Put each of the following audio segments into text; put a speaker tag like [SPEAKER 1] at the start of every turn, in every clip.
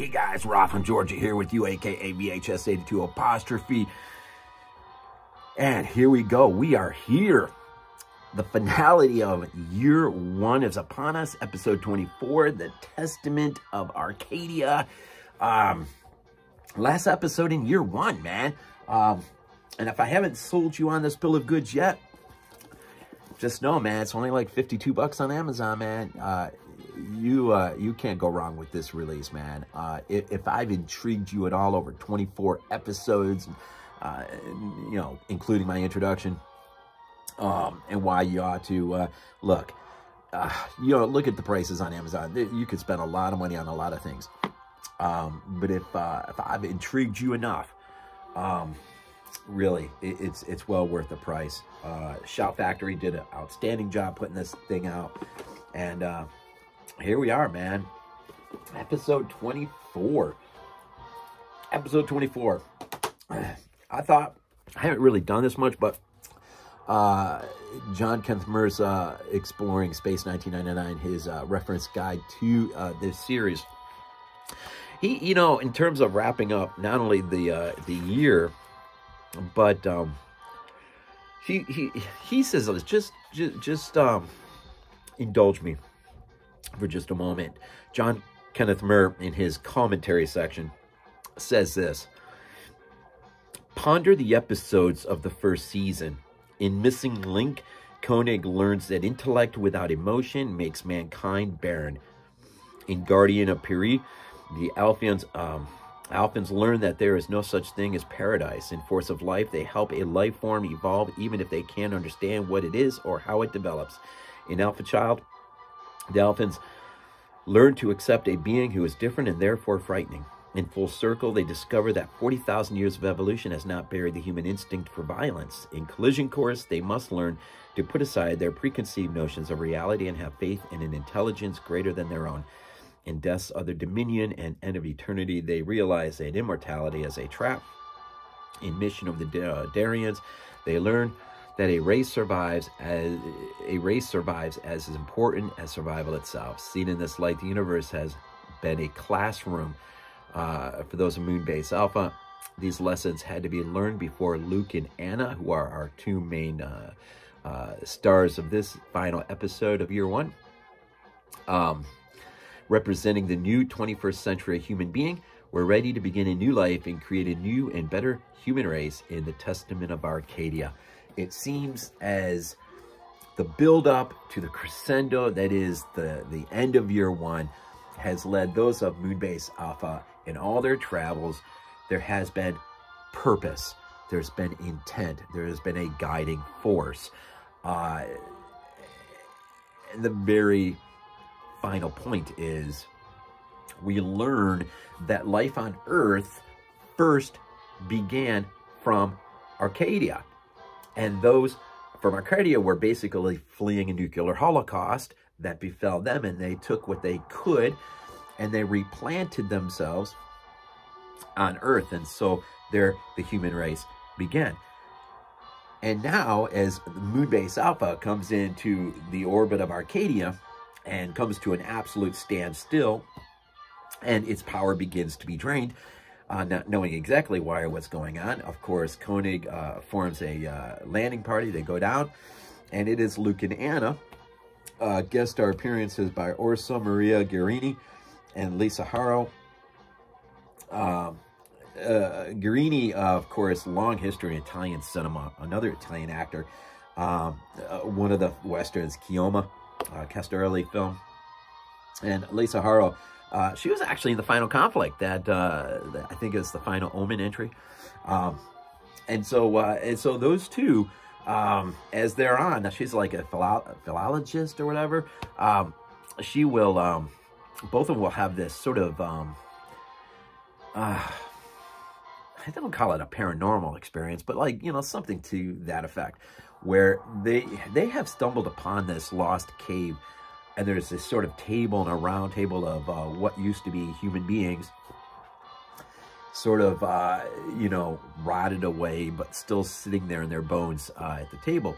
[SPEAKER 1] Hey guys, Rob from Georgia here with you, aka VHS82 apostrophe. And here we go. We are here. The finality of year one is upon us. Episode 24, The Testament of Arkadia. Um, last episode in year one, man. Um, and if I haven't sold you on this bill of goods yet, just know, man, it's only like 52 bucks on Amazon, man. Uh, you uh, you can't go wrong with this release, man. Uh, if, if, I've intrigued you at all over 24 episodes, uh, you know, including my introduction, um, and why you ought to uh, look, uh, you know, look at the prices on Amazon. You could spend a lot of money on a lot of things. Um, but if uh, if I've intrigued you enough, um, really, it, it's it's well worth the price. Shout Factory did an outstanding job putting this thing out, and here we are, man. Episode 24. Episode 24. I thought, I haven't really done this much, but uh, John Kenneth Muir's uh, Exploring Space 1999, his uh, reference guide to uh, this series. He, you know, in terms of wrapping up not only the uh, the year, but um, he he he says just just just um, indulge me for just a moment. John Kenneth Muir, in his commentary section, says this Ponder the episodes of the first season. In Missing Link, Koenig learns that intellect without emotion makes mankind barren. In Guardian of Piri, the Alphians, um, Alphans learn that there is no such thing as paradise. In Force of Life, they help a life form evolve even if they can't understand what it is or how it develops. In Alpha Child, the Alphans learn to accept a being who is different and therefore frightening. In full circle, they discover that 40,000 years of evolution has not buried the human instinct for violence. In collision course, they must learn to put aside their preconceived notions of reality and have faith in an intelligence greater than their own. In death's other dominion and end of eternity, they realize that immortality is a trap. In Mission of the Darians, they learn that a race survives as a race survives as important as survival itself. Seen in this light, the universe has been a classroom uh, for those of Moonbase Alpha. These lessons had to be learned before Luke and Anna, who are our two main uh, uh, stars of this final episode of Year One, um, representing the new 21st century human being, We're ready to begin a new life and create a new and better human race in the Testament of Arkadia it seems as the build up to the crescendo that is the, the end of year one has led those of Moonbase Alpha in all their travels. There has been purpose. There's been intent. There has been a guiding force. Uh, the very final point is we learn that life on Earth first began from Arkadia. And those from Arkadia were basically fleeing a nuclear holocaust that befell them, and they took what they could and they replanted themselves on Earth. And so there the human race began. And now, as Moonbase Alpha comes into the orbit of Arkadia and comes to an absolute standstill, and its power begins to be drained, uh, not knowing exactly why or what's going on. Of course, Koenig uh, forms a uh, landing party. They go down, and it is Luke and Anna. Uh, guest star appearances by Orso Maria Guerrini and Lisa Harrow. Um, uh, Guerrini, of course, long history in Italian cinema, another Italian actor. Um, uh, one of the westerns, Keoma, uh, Castellari film. And Lisa Harrow, uh, she was actually in the final conflict that, uh, I think is the final Omen entry. Um, and so, uh, and so those two, um, as they're on, now she's like a philo philologist or whatever. Um, she will, um, both of them will have this sort of, um, uh, I don't call it a paranormal experience, but like, you know, something to that effect where they, they have stumbled upon this lost cave and there's this sort of table and a round table of uh, what used to be human beings sort of, uh, you know, rotted away, but still sitting there in their bones uh, at the table.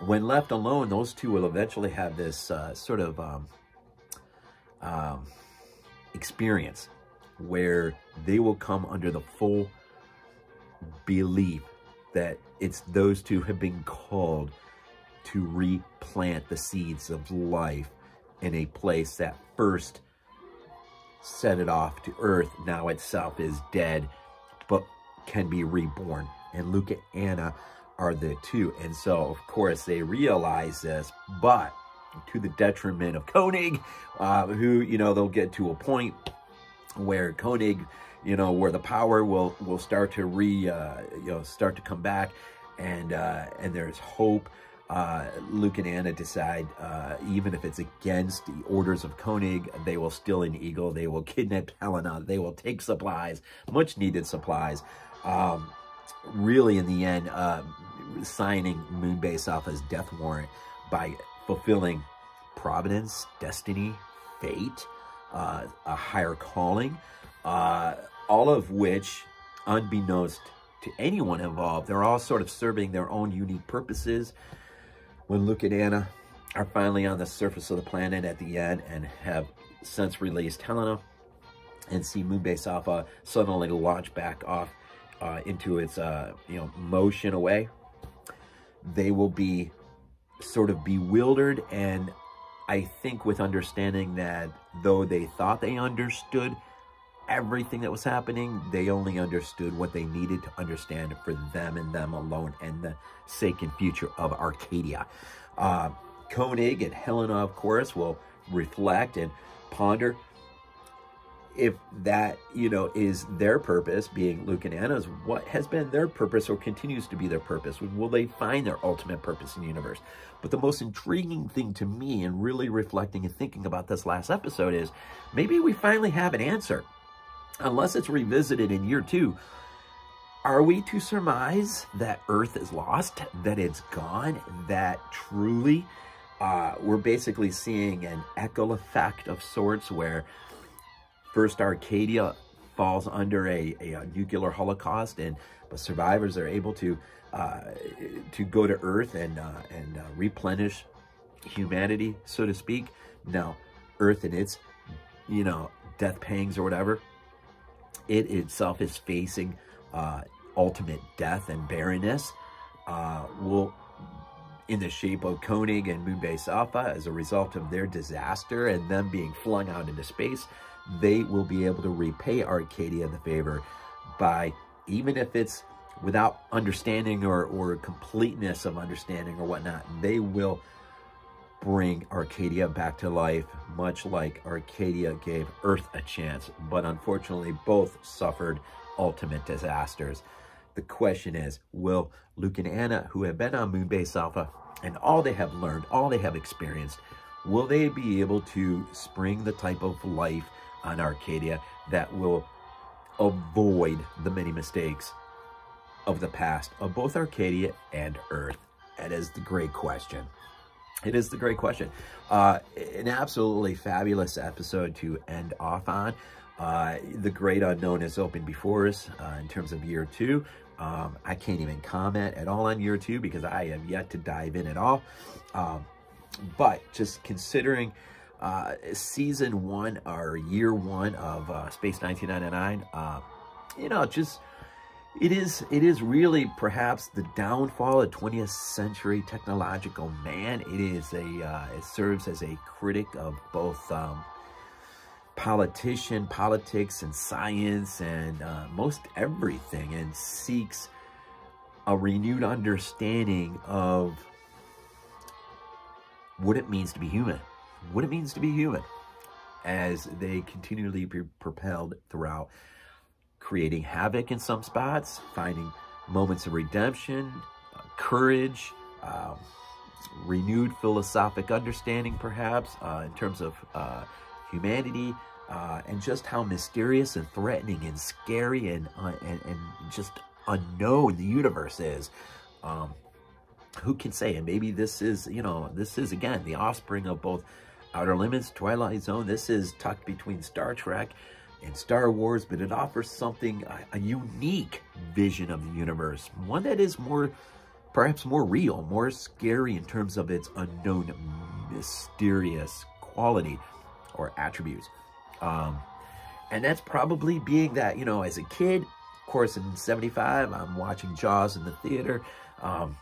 [SPEAKER 1] When left alone, those two will eventually have this uh, sort of um, um, experience. where they will come under the full belief that it's those two have been called to replant the seeds of life in a place that first set it off to earth now itself is dead but can be reborn. And luke and anna are the two. And so of course they realize this but to the detriment of koenig uh, who you know they'll get to a point where koenig you know where the power will will start to re uh, you know start to come back. And uh, and there's hope uh, Luke and Anna decide, uh, even if it's against the orders of Koenig, they will steal an eagle. They will kidnap Helena. They will take supplies, much needed supplies. Um, really, in the end, uh, signing Moonbase off as death warrant by fulfilling providence, destiny, fate, uh, a higher calling, uh, all of which, unbeknownst to anyone involved, they're all sort of serving their own unique purposes when Luke and Anna are finally on the surface of the planet at the end and have since released Helena and see Moonbase Alpha suddenly launch back off uh, into its uh, you know motion away, they will be sort of bewildered and I think with understanding that though they thought they understood everything that was happening. They only understood what they needed to understand for them and them alone and the sake and future of Arkadia. Uh, Koenig and Helena, of course, will reflect and ponder if that, you know, is their purpose, being Luke and Anna's, what has been their purpose or continues to be their purpose? Will they find their ultimate purpose in the universe? But the most intriguing thing to me and really reflecting and thinking about this last episode is maybe we finally have an answer unless it's revisited in year two, are we to surmise that Earth is lost, that it's gone, that truly uh, we're basically seeing an echo effect of sorts where first Arkadia falls under a, a, a nuclear holocaust and but survivors are able to uh, to go to Earth and uh, and uh, replenish humanity, so to speak. Now, Earth and its you know death pangs or whatever it itself is facing uh, ultimate death and barrenness, uh, will in the shape of Koenig and Moonbase Alpha as a result of their disaster and them being flung out into space, they will be able to repay Arkadia the favor by, even if it's without understanding or, or completeness of understanding or whatnot, they will bring Arkadia back to life, much like Arkadia gave Earth a chance. But unfortunately, both suffered ultimate disasters. The question is, will Luke and Anna, who have been on Moonbase Alpha, and all they have learned, all they have experienced, will they be able to spring the type of life on Arkadia that will avoid the many mistakes of the past of both Arkadia and Earth? That is the great question. It is the great question. Uh, an absolutely fabulous episode to end off on. Uh, the great unknown is open before us uh, in terms of year two. Um, I can't even comment at all on year two because I have yet to dive in at all. Um, but just considering uh, season one or year one of uh, Space 1999, uh, you know, just it is, it is really perhaps the downfall of 20th century technological man. It is a, uh, it serves as a critic of both um, politician, politics, and science, and uh, most everything, and seeks a renewed understanding of what it means to be human, what it means to be human, as they continually be propelled throughout creating havoc in some spots, finding moments of redemption, uh, courage, um, renewed philosophic understanding, perhaps, uh, in terms of uh, humanity, uh, and just how mysterious and threatening and scary and, uh, and, and, just unknown the universe is. Um, who can say? And maybe this is, you know, this is, again, the offspring of both Outer Limits, Twilight Zone. This is tucked between Star Trek in Star Wars, but it offers something, a, a unique vision of the universe, one that is more, perhaps more real, more scary in terms of its unknown, mysterious quality or attributes. Um, And that's probably being that, you know, as a kid, of course, in 75, I'm watching Jaws in the theater. Um,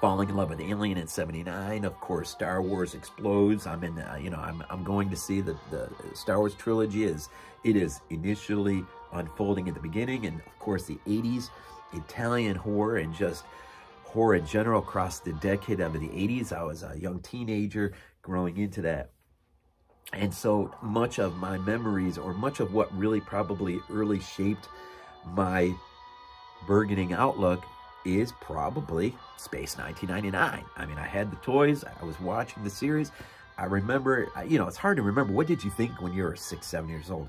[SPEAKER 1] falling in love with Alien in 79. Of course, Star Wars explodes. I'm in, uh, you know, I'm, I'm going to see the, the Star Wars trilogy is, it is initially unfolding at the beginning. And of course, the 80s, Italian horror and just horror in general across the decade of the 80s. I was a young teenager growing into that. And so much of my memories or much of what really probably early shaped my burgeoning outlook is probably Space 1999. I mean, I had the toys. I was watching the series. I remember, you know, it's hard to remember. What did you think when you were six, seven years old?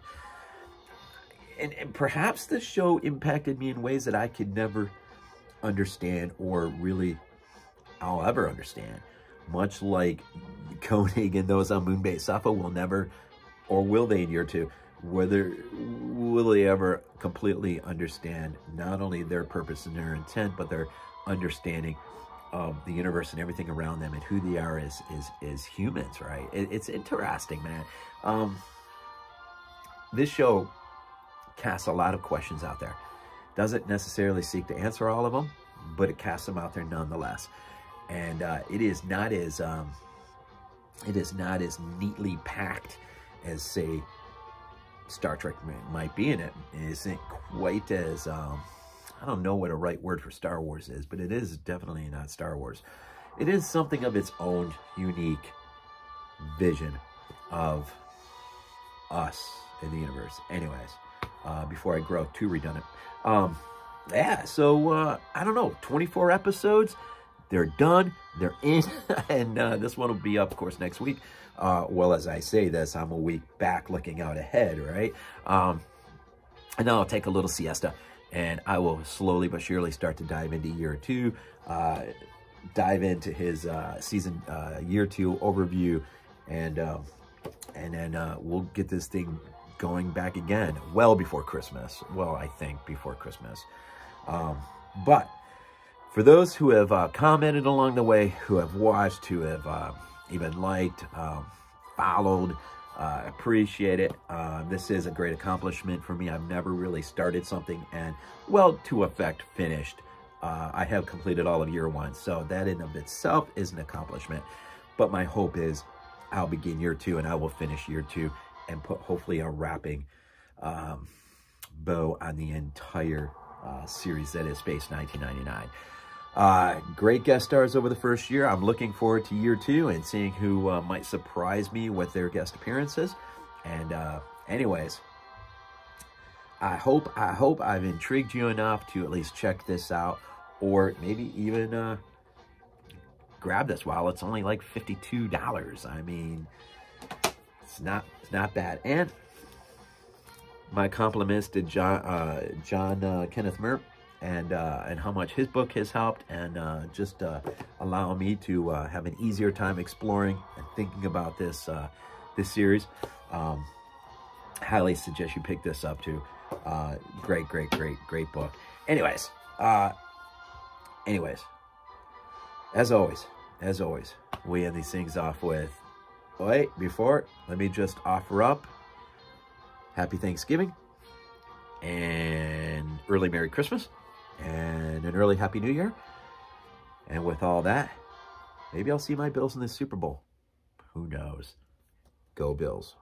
[SPEAKER 1] And, and perhaps the show impacted me in ways that I could never understand or really I'll ever understand. Much like Koenig and those on Moonbase Alpha will never, or will they in year two, whether will they ever completely understand not only their purpose and their intent, but their understanding of the universe and everything around them and who they are as as, humans, right? It, it's interesting, man. Um, this show casts a lot of questions out there. Doesn't necessarily seek to answer all of them, but it casts them out there nonetheless. And uh, it is not as um, it is not as neatly packed as say Star Trek might be in it. Isn't quite as, um, I don't know what a right word for Star Wars is, but it is definitely not Star Wars. It is something of its own unique vision of us in the universe. Anyways, uh, before I grow too redundant. Um, yeah, so uh, I don't know, 24 episodes. They're done. They're in. and uh, this one will be up, of course, next week. Uh, well, as I say this, I'm a week back looking out ahead, right? Um, and then I'll take a little siesta and I will slowly but surely start to dive into year two, uh, dive into his uh, season uh, year two overview, and um, and then uh, we'll get this thing going back again well before Christmas. Well, I think before Christmas. Um, but for those who have uh, commented along the way, who have watched, who have uh, even liked, um, followed, uh, appreciate it. Uh, this is a great accomplishment for me. I've never really started something and, well, to effect finished. Uh, I have completed all of year one, so that in of itself is an accomplishment. But my hope is I'll begin year two and I will finish year two and put hopefully a wrapping um, bow on the entire uh, series that is Space 1999. Uh, great guest stars over the first year. I'm looking forward to year two and seeing who uh, might surprise me with their guest appearances. And uh, anyways, I hope I hope I've intrigued you enough to at least check this out, or maybe even uh, grab this while it's only like fifty-two dollars. I mean, it's not it's not bad. And my compliments to John uh, John uh, Kenneth Muir and uh, and how much his book has helped and uh, just uh, allow me to uh, have an easier time exploring and thinking about this uh, this series. Um, highly suggest you pick this up too. Uh, great, great, great, great book. Anyways, anyways, as always, as always, we end these things off with, wait, before, let me just offer up Happy Thanksgiving and early Merry Christmas and an early Happy New Year. And with all that, maybe I'll see my Bills in the Super Bowl. Who knows? Go Bills.